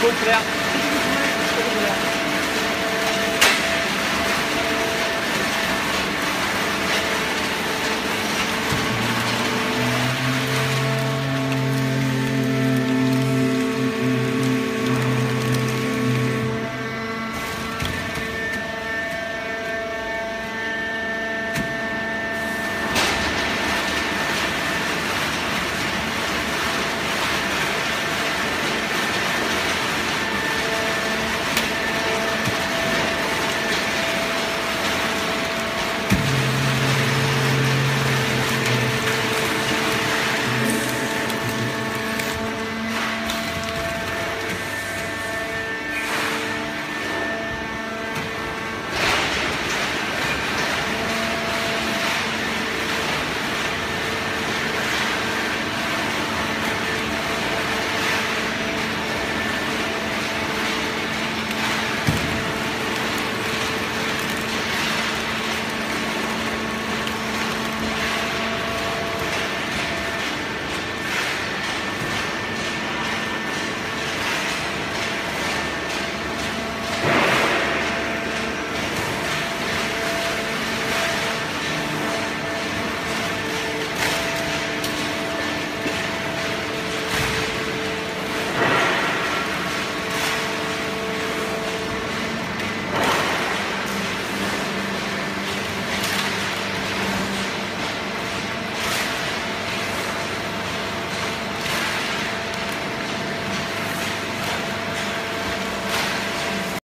completo.